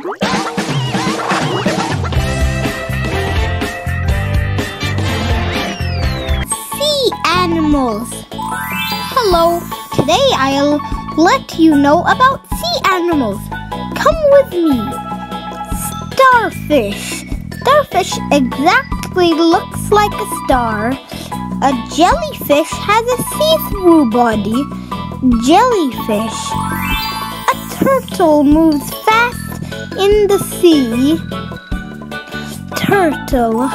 Sea animals. Hello, today I'll let you know about sea animals. Come with me. Starfish. Starfish exactly looks like a star. A jellyfish has a see-through body. Jellyfish. A turtle moves in the sea. Turtle.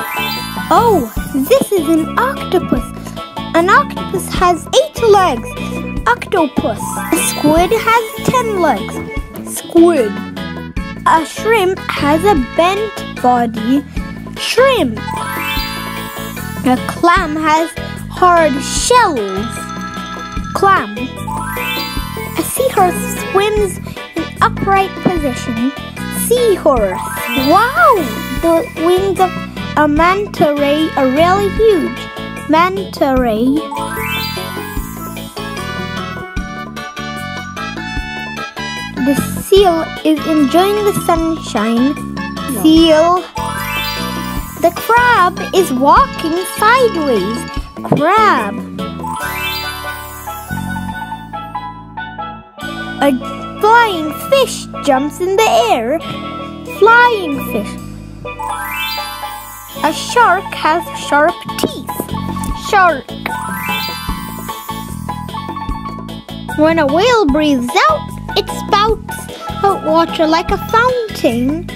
Oh, this is an octopus. An octopus has eight legs. Octopus. A squid has ten legs. Squid. A shrimp has a bent body. Shrimp. A clam has hard shells. Clam. A seahorse swims upright position. Seahorse. Wow! The wings of a manta ray are really huge. Manta ray. The seal is enjoying the sunshine. Seal. The crab is walking sideways. Crab. A flying fish jumps in the air. Flying fish. A shark has sharp teeth. Shark. When a whale breathes out, it spouts out water like a fountain.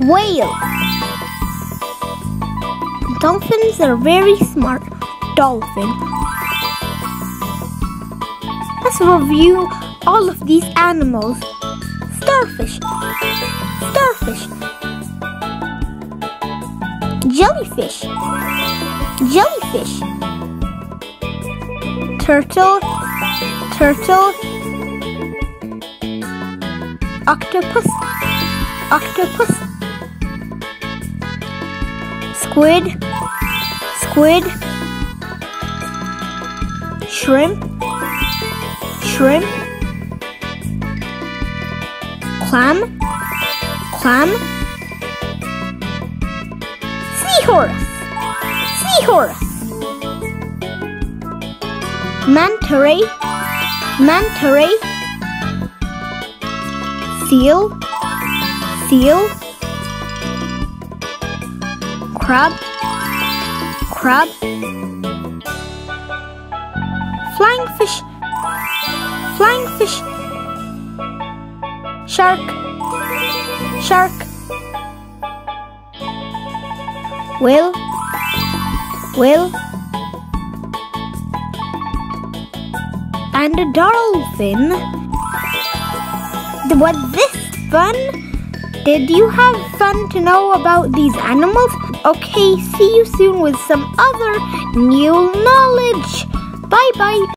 Whale. Dolphins are very smart. Dolphin. Let's review all of these animals. Starfish. Starfish. Jellyfish. Jellyfish. Turtle. Turtle. Octopus. Octopus. Squid. Squid. Shrimp. Shrimp. Clam. Clam. Seahorse. Seahorse. Manta ray. Manta ray. Seal. Seal. Crab. Crab. Flying fish. Flying fish. Shark! Shark! Will? Will? And a dolphin? Was this fun? Did you have fun to know about these animals? Okay, see you soon with some other new knowledge. Bye-bye.